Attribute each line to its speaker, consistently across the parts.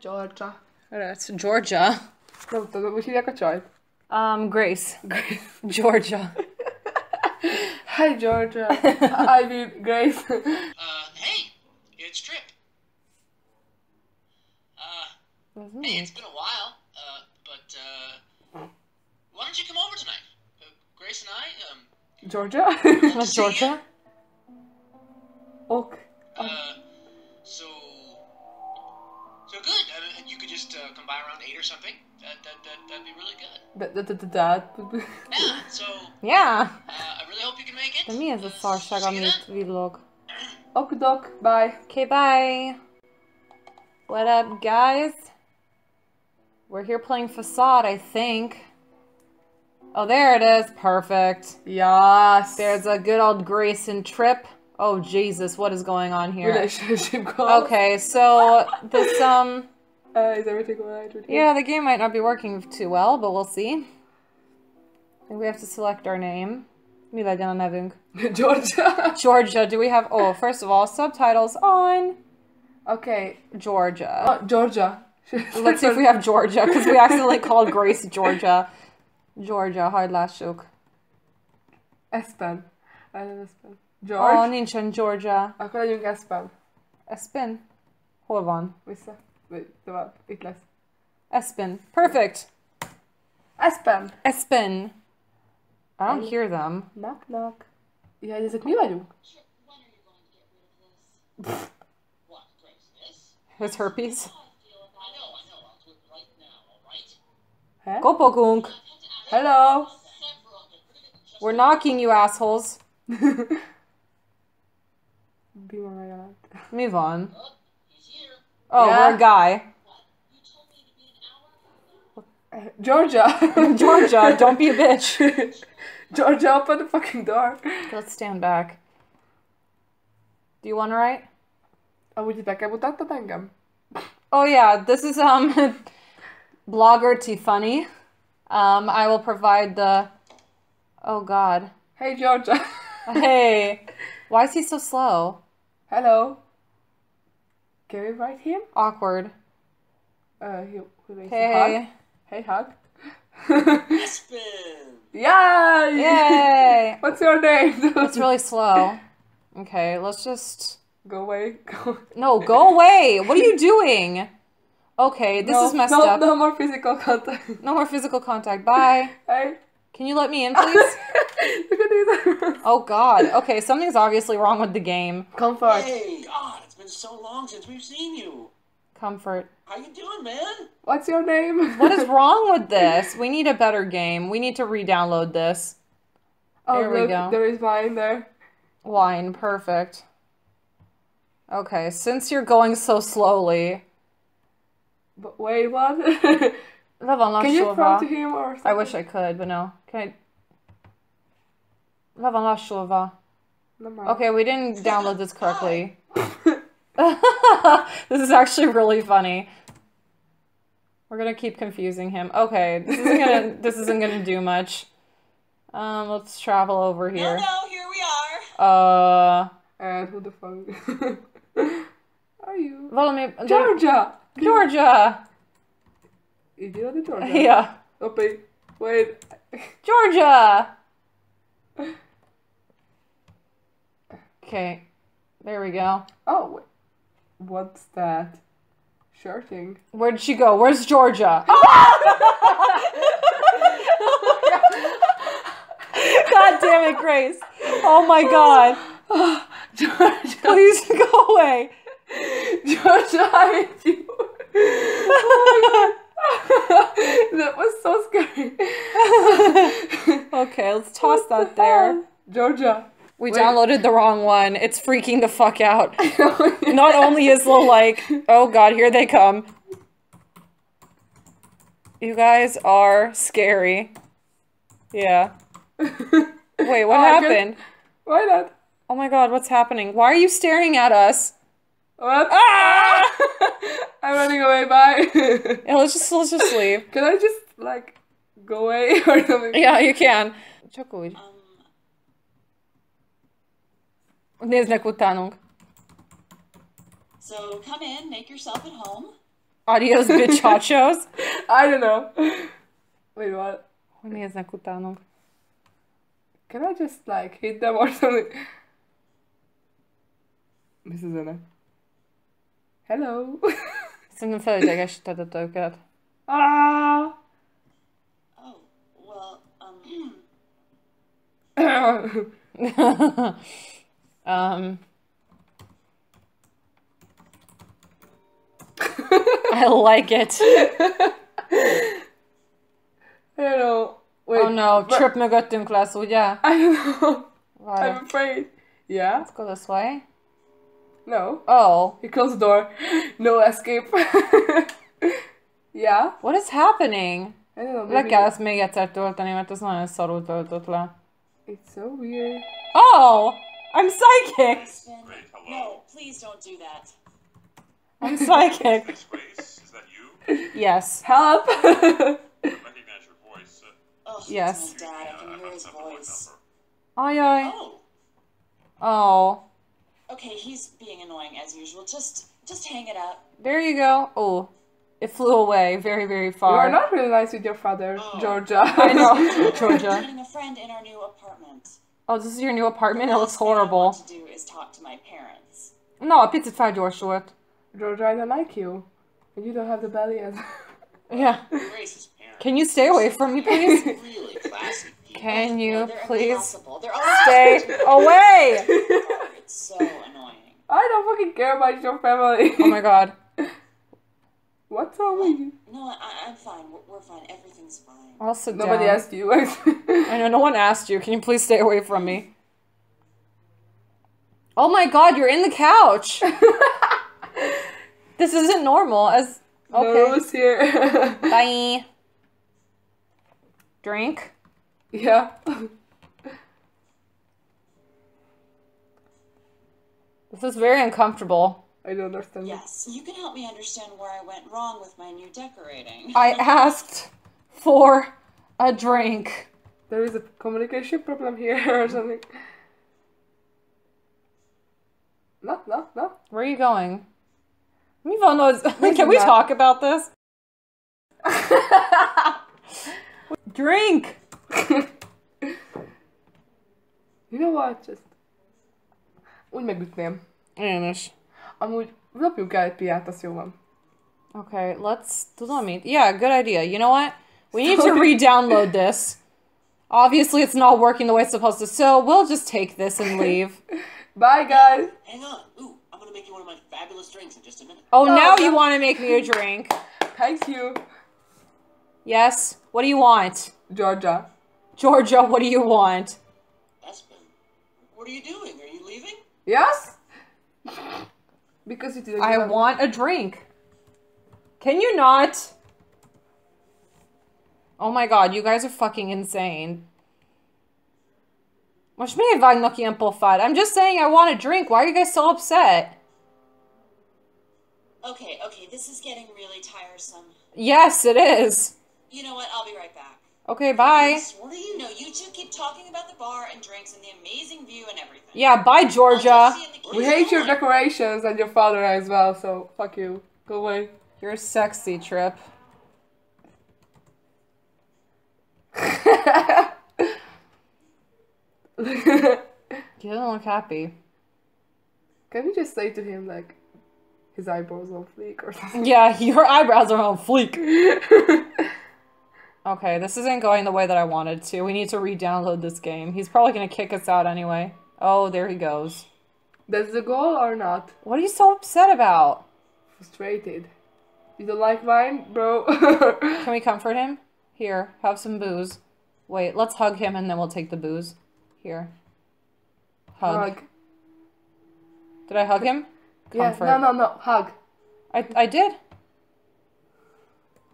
Speaker 1: Georgia.
Speaker 2: That's Georgia.
Speaker 1: Nem tudom, hogy hívják a csajt?
Speaker 2: Um, Grace.
Speaker 1: Grace.
Speaker 2: Georgia.
Speaker 1: Hi Georgia. I mean Grace.
Speaker 3: Uh, hey, it's Trip. Uh, hey, it's been a while, uh, but, uh, why don't you come over tonight? Uh, Grace and I, um,
Speaker 1: Georgia?
Speaker 2: That's Georgia?
Speaker 1: ok.
Speaker 3: Uh, come by around 8 or something. That, that, that, that'd be really good.
Speaker 1: De, de, de, de, de.
Speaker 3: Yeah, so,
Speaker 2: Yeah.
Speaker 3: uh, I really hope you can make it.
Speaker 2: De mi ez a
Speaker 3: Uh,
Speaker 2: szarság,
Speaker 3: see you
Speaker 2: amit
Speaker 3: then.
Speaker 2: villog?
Speaker 1: Bye.
Speaker 2: Okay, bye. What up, guys? We're here playing Facade, I think. Oh, there it is. Perfect.
Speaker 1: Yes.
Speaker 2: There's a good old Grace and Trip. Oh, Jesus, what is going on here?
Speaker 1: relationship goals.
Speaker 2: Okay, so this, um,
Speaker 1: Uh, is everything alright with you?
Speaker 2: yeah, the game might not be working too well, but we'll see. I think we have to select our name. Mi legyen a nevünk?
Speaker 1: Georgia.
Speaker 2: Georgia, do we have, oh, first of all, subtitles on
Speaker 1: okay.
Speaker 2: Georgia.
Speaker 1: Oh, Georgia.
Speaker 2: Let's see if we have Georgia, because we accidentally called Grace Georgia. Georgia, hagyd lássuk.
Speaker 1: Espen. Legyen Espen.
Speaker 2: Ó,
Speaker 1: George.
Speaker 2: oh, nincsen Georgia.
Speaker 1: Akkor legyünk Espen.
Speaker 2: Espen? Hol van?
Speaker 1: Vissza. Tovább. Itt lesz.
Speaker 2: Espen. Perfect.
Speaker 1: Espen.
Speaker 2: Espen. I don't hear them.
Speaker 1: Knock, knock. Ja, hogy ezek er mi vagyunk?
Speaker 3: When are you going to get rid of this? what, Grace, this?
Speaker 2: His herpes.
Speaker 3: I know, I know. I'll do it right now, alright?
Speaker 1: He? Hello.
Speaker 3: Several get rid of it just
Speaker 2: We're knocking, you assholes.
Speaker 1: Bima megjelent.
Speaker 2: Mi van?
Speaker 3: He's here.
Speaker 2: Oh,
Speaker 1: Yeah.
Speaker 2: we're a guy.
Speaker 3: You told me to be an hour.
Speaker 1: Georgia.
Speaker 2: Georgia, don't be a bitch.
Speaker 1: Georgia, open the fucking door.
Speaker 2: Let's stand back. Do you want to write?
Speaker 1: Oh, Amúgy itt be kell mutattad engem?
Speaker 2: Oh yeah, this is um blogger T.Fannie. Um, I will provide the. Oh God.
Speaker 1: Hey Georgia.
Speaker 2: Hey, why is he so slow?
Speaker 1: Hello. Can we write him?
Speaker 2: Awkward.
Speaker 1: Uh, he, who makes a hug?
Speaker 2: Hey.
Speaker 1: Hey, hug.
Speaker 3: Spin!
Speaker 1: yeah!
Speaker 2: Yay!
Speaker 1: What's your name?
Speaker 2: It's really slow. Okay, let's just.
Speaker 1: Go away. Go.
Speaker 2: No, go away! What are you doing? Okay, this
Speaker 1: no,
Speaker 2: is messed
Speaker 1: no,
Speaker 2: up.
Speaker 1: No more physical contact.
Speaker 2: No more physical contact. Bye.
Speaker 1: Hey.
Speaker 2: Can you let me in, please?
Speaker 1: Look at these.
Speaker 2: Oh God. Okay, something's obviously wrong with the game.
Speaker 1: Comfort.
Speaker 3: Hey! God, it's been so long since we've seen you.
Speaker 2: Comfort.
Speaker 3: How you doing, man?
Speaker 1: What's your name?
Speaker 2: What is wrong with this? We need a better game. We need to re-download this.
Speaker 1: Oh,
Speaker 2: There we
Speaker 1: look,
Speaker 2: go.
Speaker 1: There is wine there.
Speaker 2: Wine, perfect. Okay, since you're going so slowly,
Speaker 1: But wait, what?
Speaker 2: le van
Speaker 1: Can you
Speaker 2: lassulva.
Speaker 1: talk to him or something?
Speaker 2: I wish I could, but no. Can I? Le van lassulva. Okay, we didn't download this correctly. this is actually really funny. We're gonna keep confusing him. Okay, this isn't gonna this isn't gonna do much. Um, let's travel over here.
Speaker 3: no, no, here we are.
Speaker 2: Uh,
Speaker 1: And who the fuck are you?
Speaker 2: valami
Speaker 1: Georgia!
Speaker 2: Georgia.
Speaker 1: Is you the Georgia?
Speaker 2: Yeah,
Speaker 1: Okay, wait.
Speaker 2: Georgia. Okay, there we go.
Speaker 1: Oh, wait. What's that? Shirting.
Speaker 2: Where'd she go? Where's Georgia? Oh, god damn it, Grace. Oh my god.
Speaker 1: Georgia!
Speaker 2: Please go away.
Speaker 1: Georgia, I hate you! Oh that was so scary.
Speaker 2: Okay, let's toss that there.
Speaker 1: Georgia.
Speaker 2: We
Speaker 1: Wait.
Speaker 2: downloaded the wrong one. It's freaking the fuck out. Not only is Lil like, oh god, here they come. You guys are scary. Yeah. Wait, what
Speaker 1: Oh,
Speaker 2: happened?
Speaker 1: Why not?
Speaker 2: Oh my god, what's happening? Why are you staring at us?
Speaker 1: What?
Speaker 2: Ah!
Speaker 1: I'm running away, bye.
Speaker 2: Yeah, let's just let's just leave.
Speaker 1: Can I just, like, go away or something?
Speaker 2: Yeah, you can. Néznek utánunk.
Speaker 4: So come in, make yourself at home.
Speaker 2: Adios, bitchachos.
Speaker 1: I don't know. Wait, what?
Speaker 2: Hogy néznek utánunk?
Speaker 1: Can I just like hit them or something? Mi ez a zene? Hello!
Speaker 2: Szerintem felidegesítetted őket.
Speaker 1: ah!
Speaker 4: Oh, well, um,
Speaker 2: um. I like it.
Speaker 1: I don't know. Wait.
Speaker 2: Oh no,
Speaker 1: but-
Speaker 2: trip mögöttünk lesz, ugye?
Speaker 1: I don't know. I'm afraid. Yeah?
Speaker 2: Let's go this way.
Speaker 1: No.
Speaker 2: Oh,
Speaker 1: He closed the door. No escape. yeah?
Speaker 2: what is happening?
Speaker 1: I don't know.
Speaker 2: Le
Speaker 1: Maybe
Speaker 2: kell ezt még egyszer tölteni, mert ez nagyon szarul töltött le.
Speaker 1: It's so weird.
Speaker 2: Oh! I'm psychic!
Speaker 4: Spin.
Speaker 5: Hello.
Speaker 4: No, please don't do that.
Speaker 2: I'm psychic.
Speaker 5: Hey, is that you?
Speaker 2: Yes.
Speaker 1: Help!
Speaker 5: Recognize your voice. Uh,
Speaker 4: Oh,
Speaker 2: Yes.
Speaker 4: it's my dad. I
Speaker 5: I
Speaker 4: can hear
Speaker 5: must
Speaker 4: his
Speaker 5: have the right
Speaker 4: voice.
Speaker 5: number.
Speaker 2: Ay ay.
Speaker 4: Oh,
Speaker 2: Oh.
Speaker 4: okay. He's being annoying as usual. Just, just hang it up.
Speaker 2: There you go. Oh. It flew away very, very far.
Speaker 1: you are not really nice with your father,
Speaker 4: Oh.
Speaker 1: Georgia.
Speaker 2: I know. Georgia.
Speaker 4: Meeting a friend in our new apartment.
Speaker 2: Oh, this is your new apartment? It
Speaker 4: The
Speaker 2: looks
Speaker 4: last thing I
Speaker 2: horrible.
Speaker 4: want to do is talk to my parents.
Speaker 2: No, picit felgyorsult.
Speaker 1: Georgia, I don't like you. And you don't have the belly as.
Speaker 2: Yeah. Can you stay away from me, please?
Speaker 3: Really classy people.
Speaker 2: Can you
Speaker 4: they're
Speaker 2: please.
Speaker 4: They're always
Speaker 2: stay away?
Speaker 4: Oh, it's so annoying.
Speaker 1: I don't fucking care about your family.
Speaker 2: Oh my god.
Speaker 1: What's wrong with you?
Speaker 4: No, I, I'm fine. We're, we're fine. Everything's fine.
Speaker 2: I'll sit
Speaker 1: Nobody
Speaker 2: down.
Speaker 1: asked you.
Speaker 2: I know no one asked you. Can you please stay away from me? Oh my god, you're in the couch. this isn't normal. As okay.
Speaker 1: No
Speaker 2: okay.
Speaker 1: here.
Speaker 2: Bye. Drink.
Speaker 1: yeah.
Speaker 2: This is very uncomfortable.
Speaker 1: I don't understand.
Speaker 4: Yes, you can help me understand where I went wrong with my new decorating.
Speaker 2: I asked for a drink.
Speaker 1: There is a communication problem here or something. No, no, no.
Speaker 2: Where are you going? Mi van az- Can we
Speaker 1: that?
Speaker 2: talk about this? Drink.
Speaker 1: You know what? Just... Úgy megütném.
Speaker 2: Én is.
Speaker 1: Amúgy lopjunk el egy piát, az jó van.
Speaker 2: Okay, let's. Tudom mit? Yeah, good idea. You know what? We need to re-download this. Obviously, it's not working the way it's supposed to, so we'll just take this and leave.
Speaker 1: Bye, guys!
Speaker 3: Hang on. Ooh, I'm gonna make you one of my fabulous drinks in just a minute.
Speaker 2: Oh, now
Speaker 1: no.
Speaker 2: you want to make me a drink?
Speaker 1: Thank you,
Speaker 2: Yes. What do you want,
Speaker 1: Georgia.
Speaker 2: Georgia? What do you want?
Speaker 3: Espen, what are you doing? Are you leaving?
Speaker 1: Yes? Because you didn't
Speaker 2: I
Speaker 1: give up-
Speaker 2: want a drink. Can you not? Oh my god, you guys are fucking insane. Most miért vágnak ilyen pofát? I'm just saying I want a drink. Why are you guys so upset?
Speaker 4: Okay, okay, this is getting really tiresome.
Speaker 2: Yes, it is.
Speaker 4: You know what? I'll be right back.
Speaker 2: Okay, bye.
Speaker 4: Grace, What do you know? You two keep talking about the bar and drinks and the amazing view and everything.
Speaker 2: Yeah, bye, Georgia.
Speaker 4: just see you in the
Speaker 1: We hate your decorations and your father as well, so fuck you. Go away.
Speaker 2: You're a sexy, Trip.
Speaker 1: Can
Speaker 2: He doesn't look happy.
Speaker 1: Can we just say to him, like, his eyebrows on fleek or something?
Speaker 2: Yeah, your eyebrows are on fleek. Okay, this isn't going the way that I wanted to. We need to re-download this game. He's probably gonna kick us out anyway. Oh, there he goes.
Speaker 1: That's the goal or not?
Speaker 2: What are you so upset about?
Speaker 1: Frustrated. You don't like wine, bro?
Speaker 2: Can we comfort him? Here, have some booze. Wait, let's hug him and then we'll take the booze. Here. Hug.
Speaker 1: hug.
Speaker 2: Did I hug him?
Speaker 1: Yeah,
Speaker 2: Comfort.
Speaker 1: no, no, no, hug.
Speaker 2: I I did.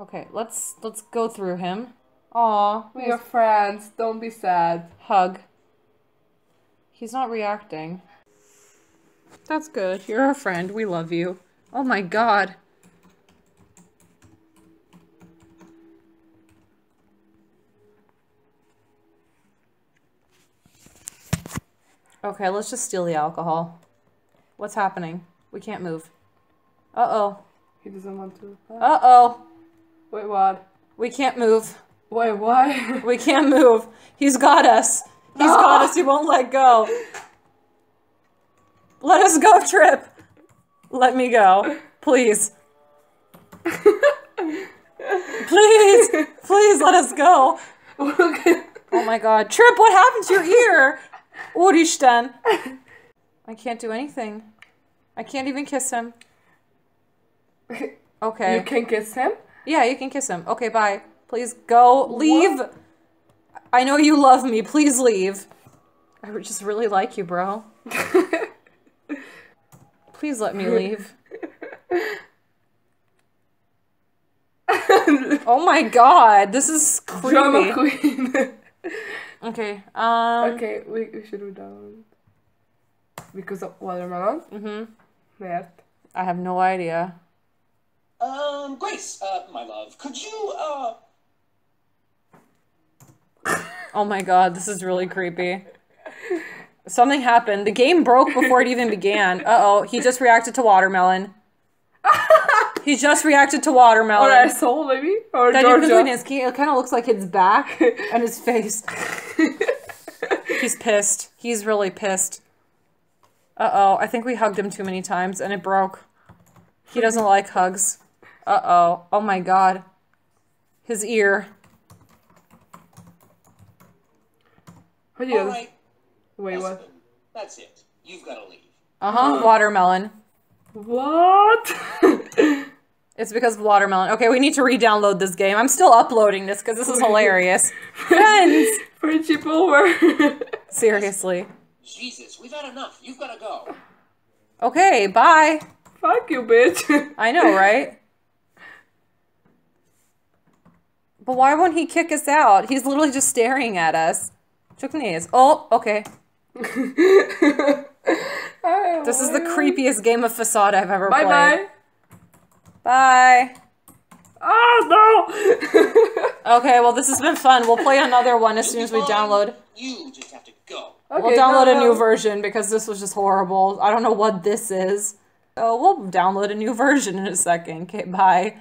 Speaker 2: Okay, let's let's go through him. Aw,
Speaker 1: We are friends. Don't be sad.
Speaker 2: hug. He's not reacting. That's good. You're our friend. We love you. Oh my god. Okay, let's just steal the alcohol. What's happening? We can't move. Uh-oh.
Speaker 1: He doesn't want to.
Speaker 2: Uh oh.
Speaker 1: Wait, what?
Speaker 2: We can't move.
Speaker 1: Wait, why?
Speaker 2: We can't move. He's got us. He's got us. He won't let go. Let us go, Trip. Let me go. Please. please. Please let us go. Oh my god. Trip, what happened to your ear? Oristen. I can't do anything. I can't even kiss him. Okay.
Speaker 1: You can kiss him?
Speaker 2: Yeah, you can kiss him. Okay, bye. Please go. Leave. I know you love me. Please leave. I would just really like you, bro. Please let me leave. oh my god, this is
Speaker 1: Drama
Speaker 2: creepy.
Speaker 1: queen.
Speaker 2: Okay. Um.
Speaker 1: okay, we, we should do that. Because of watermelon?
Speaker 2: Mm-hmm.
Speaker 1: Mert.
Speaker 2: I have no idea.
Speaker 6: Um, Grace, uh, my love, could you, uh,
Speaker 2: Oh my god, this is really creepy. Something happened. The game broke before it even began. Uh oh, he just reacted to watermelon. he just reacted to watermelon.
Speaker 1: Or asshole, maybe? Or
Speaker 2: That you can
Speaker 1: Georgia?
Speaker 2: It kind of looks like his back and his face. He's pissed. He's really pissed. Uh oh, I think we hugged him too many times and it broke. He doesn't like hugs. Uh oh. Oh my god. His ear.
Speaker 1: What do you
Speaker 6: alright,
Speaker 1: Wait, what?
Speaker 6: that's it. You've gotta leave.
Speaker 2: Uh huh. Watermelon.
Speaker 1: What?
Speaker 2: It's because of watermelon. Okay, we need to re-download this game. I'm still uploading this because this is hilarious. Friends,
Speaker 1: Friendship over.
Speaker 2: seriously.
Speaker 6: Jesus, we've had enough. You've gotta go.
Speaker 2: Okay, bye.
Speaker 1: Fuck you, bitch.
Speaker 2: I know, right? But why won't he kick us out? He's literally just staring at us. Chuknees. Oh, okay. This is the creepiest game of facade I've ever
Speaker 1: Bye
Speaker 2: played.
Speaker 1: bye.
Speaker 2: Bye. Bye.
Speaker 1: Oh no!
Speaker 2: Okay, well this has been fun. We'll play another one as soon as we download.
Speaker 6: You just have to go.
Speaker 1: Okay,
Speaker 2: We'll download
Speaker 1: no,
Speaker 2: a new version because this was just horrible. I don't know what this is. Oh, we'll download a new version in a second. Okay, bye.